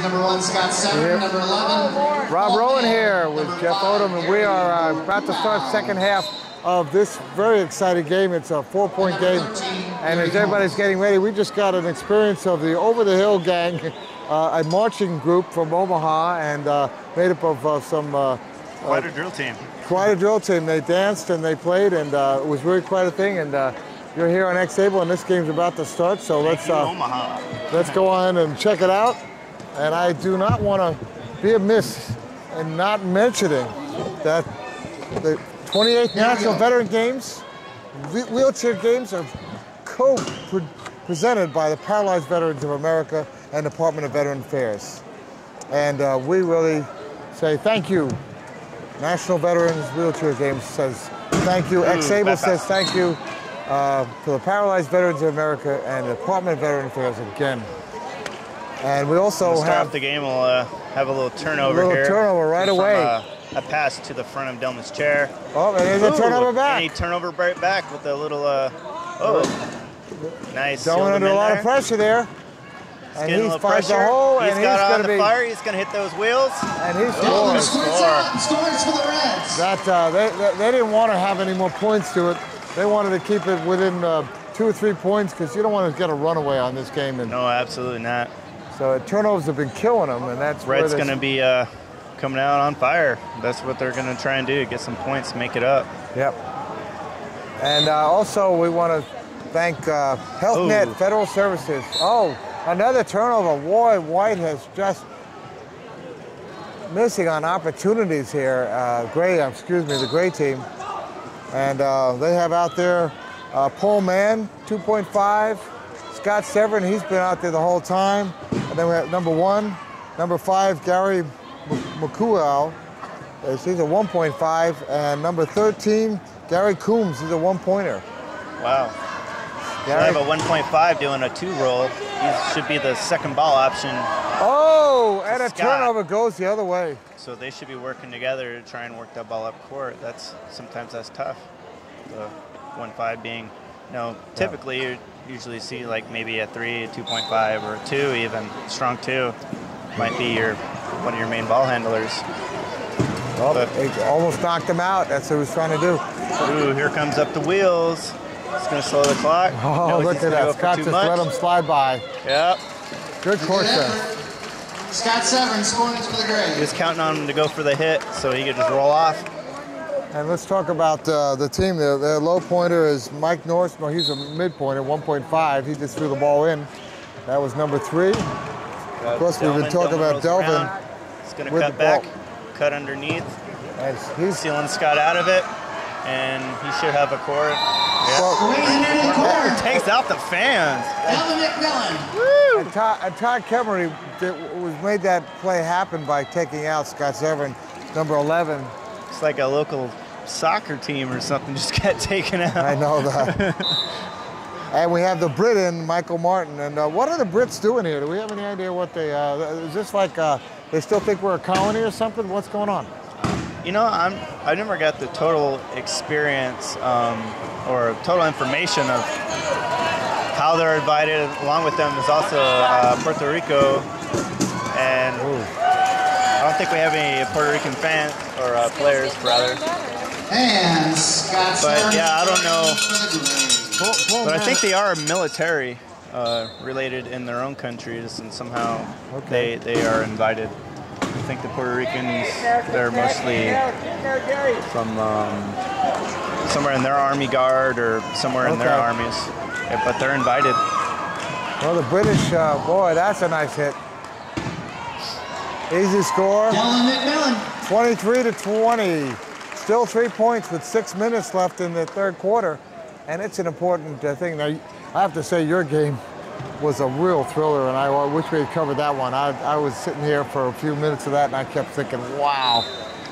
is number one, Scott Severn, number 11. Rob Rowan here with Jeff Odom, and we are uh, about to start second half of this very exciting game. It's a four-point game, and as everybody's getting ready, we just got an experience of the Over the Hill Gang, uh, a marching group from Omaha, and uh, made up of uh, some uh, Quite a drill team. quite a drill team. They danced and they played, and uh, it was really quite a thing. And uh, you're here on X Able, and this game's about to start. So let's you, uh, Omaha. let's go on and check it out. And I do not want to be amiss in not mentioning that the 28th National Veteran Games, wheelchair games, are co-presented by the Paralyzed Veterans of America and Department of Veteran Affairs. And uh, we really say thank you. National Veterans Wheelchair Games says thank you. X-Able says thank you uh, to the Paralyzed Veterans of America and the Department of Veteran Affairs again. And we also To start have off the game, we'll uh, have a little turnover a little here. turnover right From, away. uh, a pass to the front of Delman's chair. oh, and there's a turnover back. And he turnover right back with a little, uh, oh, nice. Going sealed him under a lot there. of pressure there. And Getting a he little finds the pressure. hole, He's and he's got going on to the be, fire. He's going to hit those wheels. and he Delman scores. squirts score. out and scores for the Reds. That uh, they, they they didn't want to have any more points to it. They wanted to keep it within uh, two or three points because you don't want to get a runaway on this game. And No, absolutely not. So turnovers have been killing them, and that's Red's going to be uh, coming out on fire. That's what they're going to try and do, get some points, make it up. Yep. And uh, also, we want to thank uh, HealthNet Ooh. Federal Services. Oh, another turnover. Roy White has just missing on opportunities here. Uh, Gray, uh, excuse me, the Gray team. And uh, they have out there uh, Mann, 2.5. Scott Severin, he's been out there the whole time. And then we have number one, number five, Gary McCool. Uh, He's a 1.5, and number 13, Gary Coombs. He's a one-pointer. Wow. Gary, have a 1.5 doing a two roll. He should be the second ball option, oh, and a Scott. turnover goes the other way. so they should be working together to try and work that ball up court. That's sometimes that's tough. The 1.5 being, you know, typically you usually see like maybe a three, a 2.5, or a two even. Strong two might be your one of your main ball handlers. Oh, But- he almost knocked him out. That's what he was trying to do. Ooh, here comes up the wheels. It's gonna slow the clock. Oh, Knows look at that. Scott just much. let him slide by. Yep. Good court Good set. effort. Scott Severn scoring it for the He Grays. was counting on him to go for the hit, so he could just roll off. And let's talk about uh, the team. Their, their low pointer is Mike Norris. No, he's a mid pointer, 1.5. He just threw the ball in. That was number three. Of course, we've been talking about Delvin. around. He's gonna cut back, ball. cut underneath, And he's sealing Scott out of it, and he should have a court. well, Swinging corner. Takes out the fans. Delvin McMillan. and Todd, and Todd Kemery did, was made that play happen by taking out Scott Severn, number 11. It's like a local soccer team or something just got taken out. I know that. and we have the Brit in, Michael Martin. And uh, what are the Brits doing here? Do we have any idea what they? Uh, is this like uh, they still think we're a colony or something? What's going on? You know, I'm I never got the total experience um, or total information of how they're invited. Along with them is also uh, Puerto Rico, and I don't think we have any Puerto Rican fans or uh, players, rather. And Scott But, yeah, I don't know. for the Grays. Paul, Paul But I think they are military uh, related in their own countries, and somehow Okay. they they are invited. I think the Puerto Ricans they're mostly from um, somewhere in their army guard or somewhere in their armies, but they're invited. Well, the British, uh, boy, that's a nice hit. Easy score, Delvin McMillan. 23 to 20. Still three points with six minutes left in the third quarter, and it's an important uh, thing. Now, I have to say, your game was a real thriller, and I wish we had covered that one. I, I was sitting here for a few minutes of that, and I kept thinking, wow.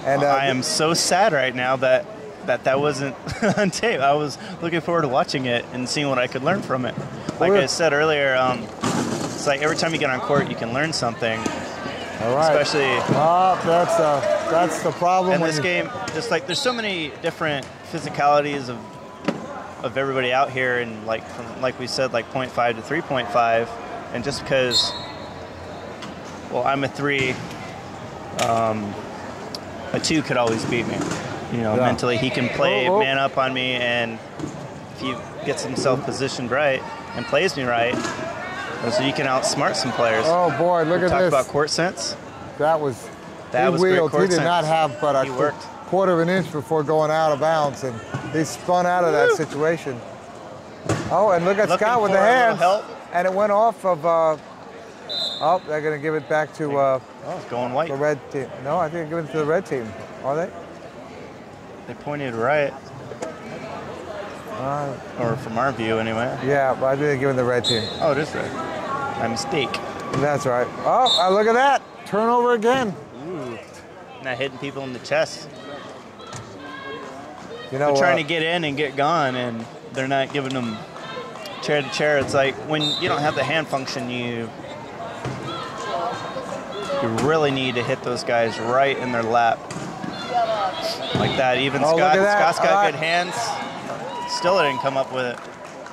And uh, I am so sad right now that that that wasn't on tape. I was looking forward to watching it and seeing what I could learn from it. Like I said earlier, um, it's like every time you get on court, you can learn something. All right. Especially Oh, that's uh, that's the problem. in this game, just like there's so many different physicalities of of everybody out here, and like from like we said, like 0.5 to 3.5, and just because well, I'm a three. Um, a two could always beat me. You know, Yeah. mentally he can play Oh, oh. man up on me, and if he gets himself positioned right and plays me right, so you can outsmart some players. Oh boy, look at Talk this. about court sense. That was That he was great wheeled. He did not have but a He worked. quarter of an inch before going out of bounds, and he spun out of that situation. Oh, and look at Looking Scott with the hands, help. and it went off of. Uh, oh, they're going to give it back to uh, Oh, it's going white. the red team. No, I think they're giving it to the red team. Are they? They pointed right, Uh, or from our view anyway. yeah, but I think they're giving the red team. Oh, it is red. My mistake. That's right. Oh, uh, look at that turnover again. Ooh. Not hitting people in the chest. You know, They're trying uh, to get in and get gone, and they're not giving them chair to chair. It's like when you don't have the hand function, you you really need to hit those guys right in their lap, like that. Even Oh, Scott. Scott's got right. good hands. Still didn't come up with it.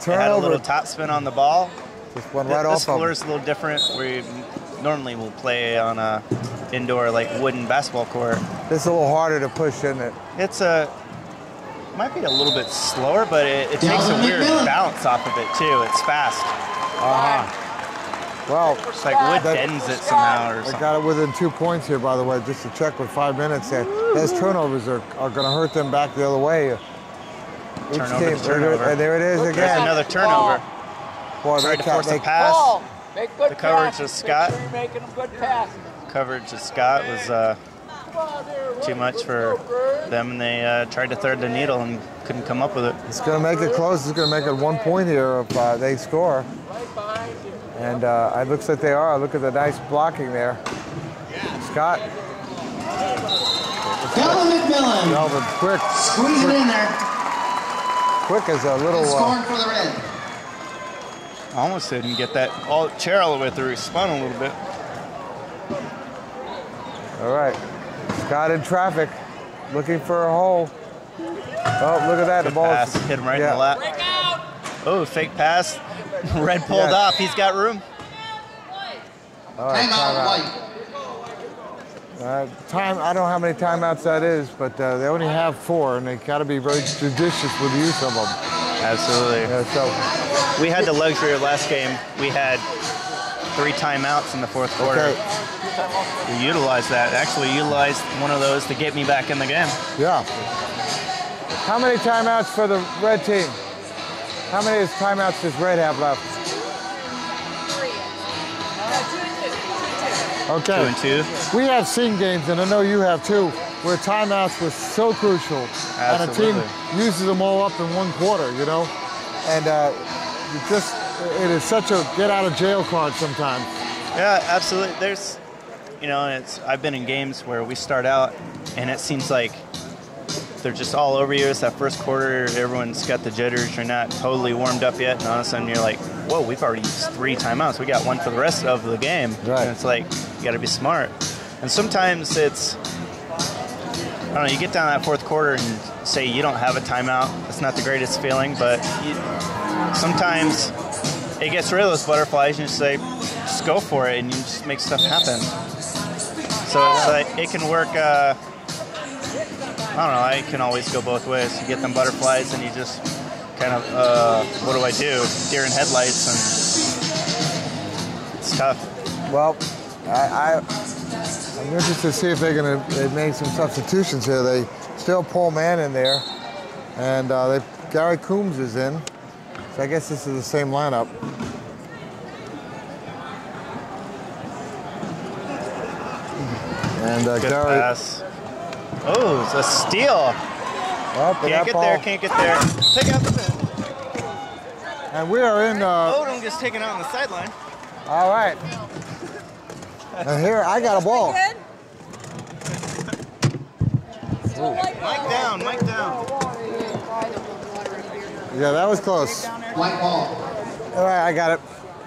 They had a little top spin on the ball. Just went Th- right this off of floor is a little different. We normally will play on a indoor like wooden basketball court. This is a little harder to push, isn't it? It's a might be a little bit slower, but it, it takes a weird McMillan. bounce off of it too. It's fast. Uh-huh. Well, It's like wood That- bends it somehow or I got it within two points here, by the way, just to check with five minutes. there. Those turnovers are, are going to hurt them back the other way. Each Turnover to there- turnover. And there it is There's again. another turnover. Boy, Tried they to force they- a pass. Ball. Make good The coverage passes. of Scott. Sure making them good passes. Coverage of Scott was uh, too much for them, and they uh, tried to thread the needle and couldn't come up with it. It's going to make it close. It's going to make it one point here if uh, they score. And uh, it looks like they are. Look at the nice blocking there. Scott, Delvin McMillan. Melvin, quick, Squeeze it in there. quick as a little. And Uh, scoring for the red. Almost didn't get that all chair all the way through. He spun a little bit. all right, Scott in traffic, looking for a hole. Oh, look at that. Good the ball. pass. Hit him right yeah. in the lap. Oh, fake pass. Red pulled Yeah. off. He's got room. All right, Timeout, White. Uh, time, I don't know how many timeouts that is, but uh, they only have four, and they got to be very judicious with the use of them. Absolutely. Yeah, so, We had the luxury of last game. We had three timeouts in the fourth quarter. okay, We utilized that. Actually, utilized one of those to get me back in the game. yeah. How many timeouts for the red team? How many timeouts does red have left? Okay. Two and two. We have seen games, and I know you have too, where timeouts were so crucial, and a team uses them all up in one quarter, you know, and uh, it just it is such a get out of jail card sometimes. Yeah, absolutely. There's, you know, it's. I've been in games where we start out, and it seems like they're just all over you. It's that first quarter, everyone's got the jitters. You're not totally warmed up yet, and all of a sudden you're like, "Whoa, we've already used three timeouts. We got one for the rest of the game." Right. And it's like you got to be smart. And sometimes it's, I don't know. You get down that fourth quarter and say you don't have a timeout. It's not the greatest feeling, but you, sometimes it gets rid of those butterflies. And you just say, just go for it, and you just make stuff happen. So like it can work. Uh, I don't know. I can always go both ways. You get them butterflies, and you just kind of, uh, what do I do? Deer in headlights, and it's tough. Well, I, I I'm interested to see if they're gonna they made some substitutions here. They still pull man in there, and uh, they Gary Coombs is in. So I guess this is the same lineup. And uh, Good Gary, pass. Oh, it's a steal. well, Can't get ball, there. Can't get there. Pick up. and we are in. Uh, Odom just taken out on the sideline. all right. And here I got a ball. Mike down. Mike down. Yeah, that was close. White ball. All right, I got it.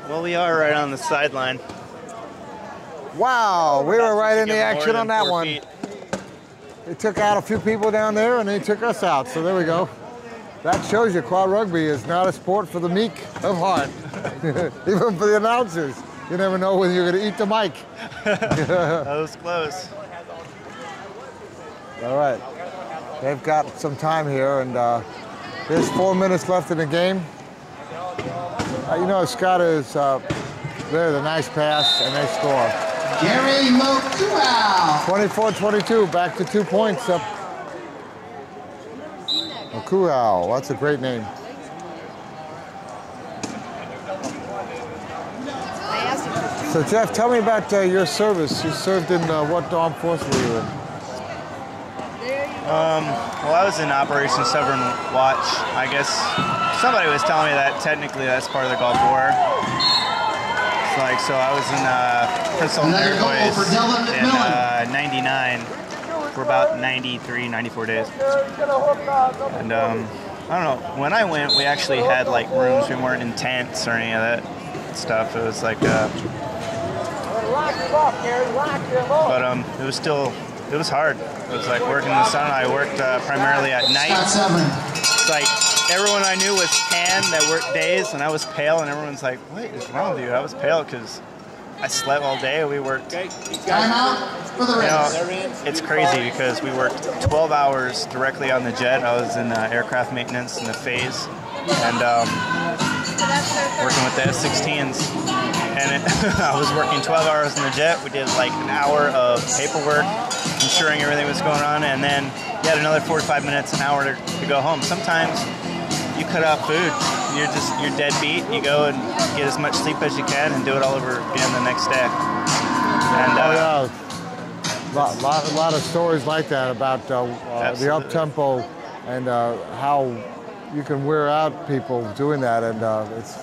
Well, we are right on the sideline. Wow, we were right in the action on that one. feet. They took out a few people down there and they took us out. So there we go. That shows you quad rugby is not a sport for the meek of heart, even for the announcers. you never know when you're going to eat the mic. That was close. All right. They've got some time here, and uh, there's four minutes left in the game. Uh, you know, Scott is uh, there, the nice pass, and they score. Gary Mokuau. 24-22, back to two points up. Makuhau, that's a great name. So Jeff, tell me about uh, your service. You served in uh, what armed force were you in? Well, I was in Operation Southern Watch. I guess somebody was telling me that technically that's part of the Gulf War. It's like, so I was in uh, Prince Another goal Airways for in uh, 99 for about 93, 94 days. And um, I don't know, when I went, we actually had like rooms. We weren't in tents or any of that stuff. It was like, uh, Lock him up, Gary. Lock him up. but um, it was still, it was hard. It was like working in the sun. I worked uh, primarily at night. Scott Severin. It's like everyone I knew was tan that worked days, and I was pale, and everyone's like, "What is wrong with you?" I was pale because I slept all day. We worked. You Timeout for the Reds. know, it's crazy because we worked 12 hours directly on the jet. I was in uh, aircraft maintenance in the phase, and um, working with the F-16s. And it, I was working 12 hours in the jet. We did like an hour of paperwork, ensuring everything was going on, and then you had another 45 minutes, an hour to, to go home. Sometimes you cut out food. You're just you're dead beat. You go and get as much sleep as you can, and do it all over again the next day. And Oh uh, yeah, lot, lot, a lot of stories like that about uh, uh, the up tempo and uh, how you can wear out people doing that, and uh, it's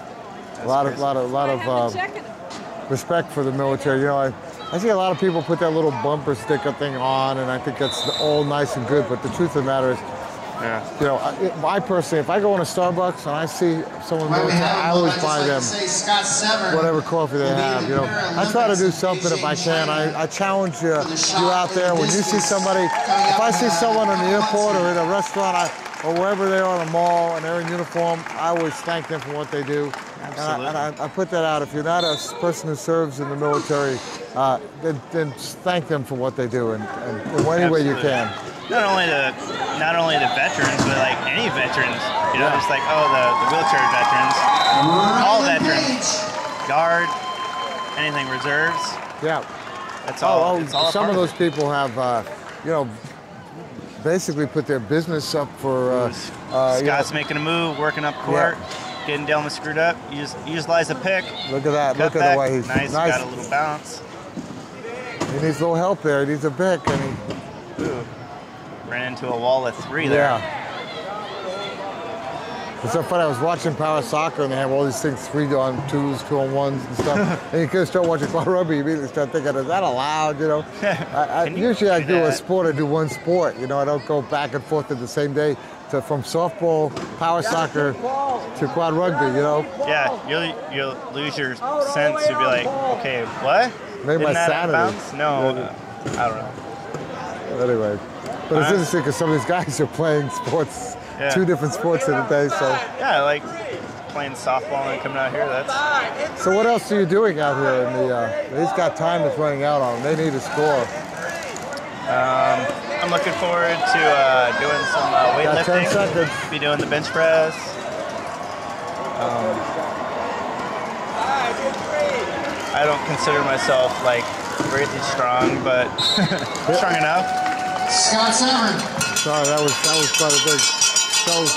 a lot of, crazy. lot of, lot of uh, respect for the military. You know, I, I see a lot of people put that little bumper sticker thing on, and I think that's all nice and good. But the truth of the matter is, yeah. you know, I, I personally, if I go in a Starbucks and I see someone Might we military, have I him, always I'd buy like them to say Scott Severin. whatever coffee they have. You know, I try to do something if I can. I, I challenge you, you out there the when you see somebody. If I see someone in the airport or in a restaurant I, or wherever they are in a mall and they're in uniform, I always thank them for what they do. And I, and I, I put that out. If you're not a person who serves in the military, uh, then, then just thank them for what they do in, in, in any way you can. Not only the not only the veterans, but like any veterans. You know, Yeah. just like oh the, the wheelchair veterans, all veterans. Guard, anything reserves. Yeah. That's all. Oh, it's all oh some part of it. those people have, uh, you know, basically put their business up for. Uh, uh, you know, Scott's making a move, working up court, getting Delma screwed up. Use utilize a pick. look at that. Cut Look at back. the way he's nice, Got a little bounce. He needs a little help there. He needs a pick, I mean, Ooh. Ran into a wall of three there. yeah. It's so funny. I was watching Power Soccer, and they have all these things: three on twos, two on ones, and stuff. and you could start watching quad rugby, you immediately start thinking, "Is that allowed?" You know. I, I, you usually, I do do a sport. I do one sport. You know, I don't go back and forth in the same day. To from softball, power soccer, to quad rugby. You know. Yeah, you'll you'll lose your sense. You'll be like, okay, what? Maybe my Isn't that out of sanity. bounds? No, uh, I don't know. Anyway, but it's interesting because some of these guys are playing sports, Yeah. two different sports in a day. So, Yeah, like playing softball and coming out here. That's so what else are you doing out here in the? Uh, he's got time that's running out on him. They need a score. I'm looking forward to uh, doing some uh, weightlifting. Be doing the bench press. I don't consider myself like greatly strong, but strong enough. Scott Severin. Sorry, that was that was quite a big. So,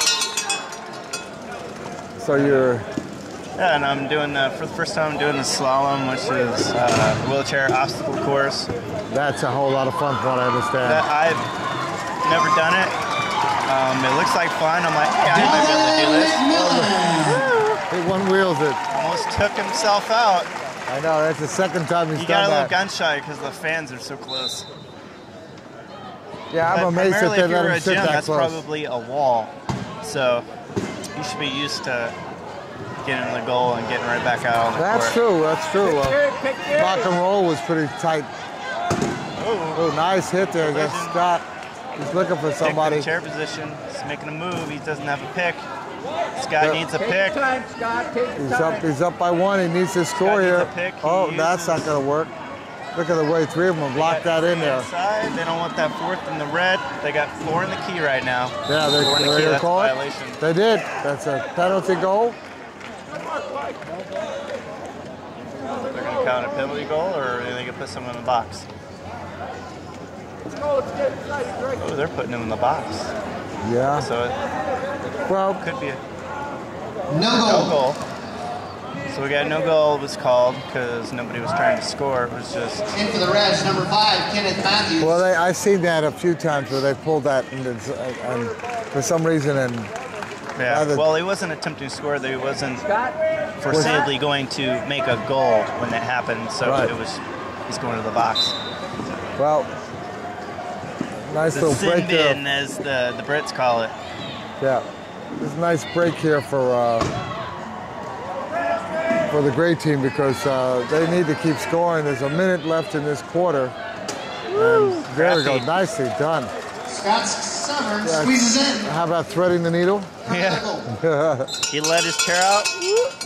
so you're Yeah, and I'm doing the for the first time. I'm doing the slalom, which is uh, wheelchair obstacle course. that's a whole lot of fun, from what I understand. That I've never done it. Um, it looks like fun. I'm like, yeah, I might be able to do this. He one wheels it. Almost took himself out. I know that's the second time he's You got done a little gun shy because the fans are so close. Yeah, I'm But amazed that primarily, they if you let were him a sit gym, that that's close. probably a wall. So you should be used to getting the goal and getting right back out on the That's court. true. That's true. Uh, Gary, pick Gary. rock and roll was pretty tight. Oh, Oh, nice hit there against Scott. He's looking for somebody. chair position. He's making a move. He doesn't have a pick. Scott Yeah. needs a pick. your time, Scott. Take He's time. up. He's up by one. He needs to score needs here. a pick. Oh, he Oh, that's not going to work. Look at the way three of them They locked that in there. Inside. They don't want that fourth in the red. They got four in the key right now. Yeah, they, Four in the they key. gonna That's a call it. violation. They did. That's a penalty goal. They're going to count a penalty goal, or are they going to put someone in the box? Let's go. Let's get inside. Greg. Oh, they're putting him in the box. Yeah. So it Well, could be a No no goal. goal. So we got no goal was called because nobody was trying to score. It was just In for the Reds, number five, Kenneth Matthews. well, they, I've seen that a few times where they pulled that and, it's- uh, and for some reason and yeah. Rather- Well, he wasn't attempting to score. He wasn't Scott. foreseeably going to make a goal when that happened. So Right. it was he's going to the box. well, nice The little sin break there. as the the Brits call it. Yeah, there's a nice break here for uh, for the great team because uh, they need to keep scoring. There's a minute left in this quarter. And there we go, nicely done. Scott Severn Yeah. squeezes in. How about threading the needle? Yeah. He let his chair out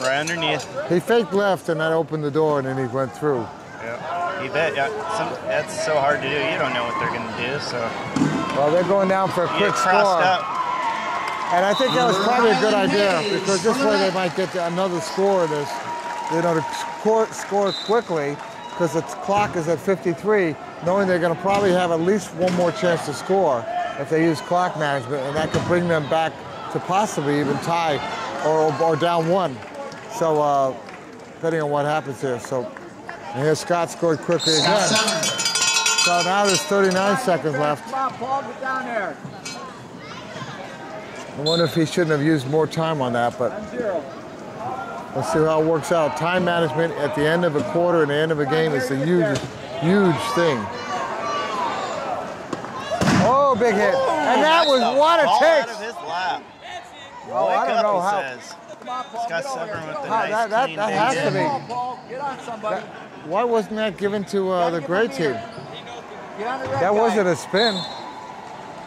right underneath. he faked left and that opened the door and then he went through. Yeah. You bet. Yeah. Some, that's so hard to do. You don't know what they're going to do. So Well, they're going down for a quick get score. out. And I think that was probably a good idea because this way they might get another score this, you know, to score, score quickly because the clock is at 53, knowing they're going to probably have at least one more chance to score if they use clock management, and that could bring them back to possibly even tie or, or down one. So, uh, depending on what happens here. So, and here Scott scored quickly again. So now there's 39 seconds left. Come on, Paul. Get down there. I wonder if he shouldn't have used more time on that, but Let's see how it works out. Time management at the end of a quarter and the end of a game is a huge, huge thing. Oh, big hit. And that was what it ball out of takes. his lap. Oh, I don't up, know how- says. Come on, Paul. Scott Get Severn with the nice that- that- clean that has hit. to be. Come on, Paul. Get on somebody. Why wasn't that given to uh, the Gotta great give team? him Get on the red That wasn't a spin.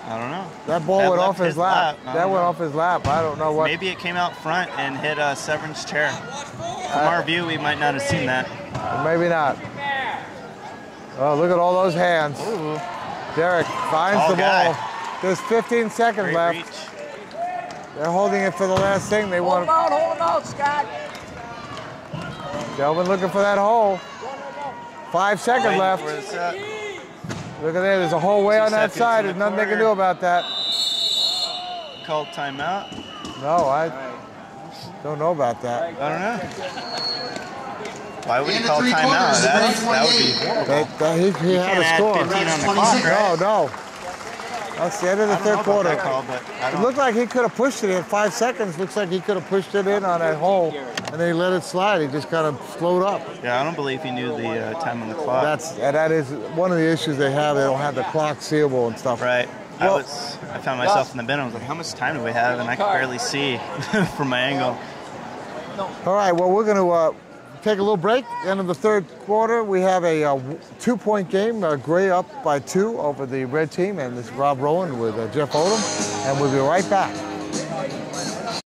I don't know. That ball That went off his his lap. lap. That don't went know. off his lap. I don't know what. Maybe it came out front and hit uh, Severn's chair. From our view, we might not have seen that. Maybe not. Oh, look at all those hands. Ooh, Derek finds Tall the guy. ball. There's 15 seconds great left. reach. They're holding it for the last thing. They Hold want him out. Hold him out, Scott. Delvin looking for that hole. Five seconds Waiting left. For the set. Look at there. There's a whole way Two on that side. There's the nothing they can do about that. Called timeout. No, I don't know about that. I don't know. Why would he End call timeout? quarters, That, Brady that would be horrible. That, that- he he had a score. 15 on the clock, right? No, no. That's the end of the I third quarter. call, It looked like he could have pushed it in five seconds. Looks like he could have pushed it in on that hole, and then he let it slide. He just kind of slowed up. Yeah, I don't believe he knew the uh, time on the clock. That's that is one of the issues they have. They don't have the clock seeable and stuff. right. I Well- was. I found myself in the bin. I was like, "How much time do we have?" And I could barely see from my angle. All right, well, we're going to uh, take a little break. End of the third quarter, we have a uh, two-point game. Uh, Gray up by two over the red team, and this is Rob Rowland with uh, Jeff Odom, and we'll be right back.